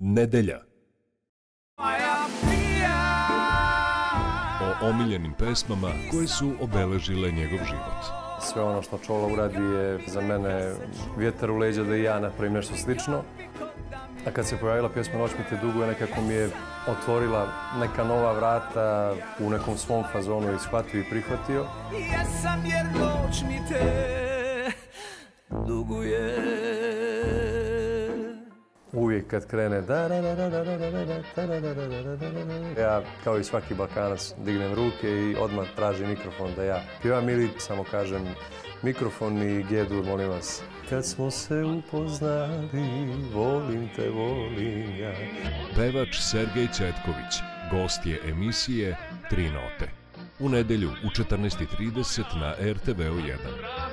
Nedelja O omiljenim pesmama koje su obeležile njegov život. Sve ono što Čola uradi je za mene vjetar u leđa da i ja napravim nešto slično. A kad se pojavila pjesma Noć mi te duguje, nekako mi je otvorila neka nova vrata u nekom svom fazonu i shvatio i prihvatio. Jesam jer noć mi te Uvijek kad krene da ja kao i svaki Balkanac dignem ruke i odmah tražim mikrofon da ja pjevam ili samo kažem mikrofon i gedur, molim vas. Kad smo se upoznali, volim te, volim ja. Pevač Sergej Cetković, gost je emisije Tri note. U nedelju u 14.30 na RTV 1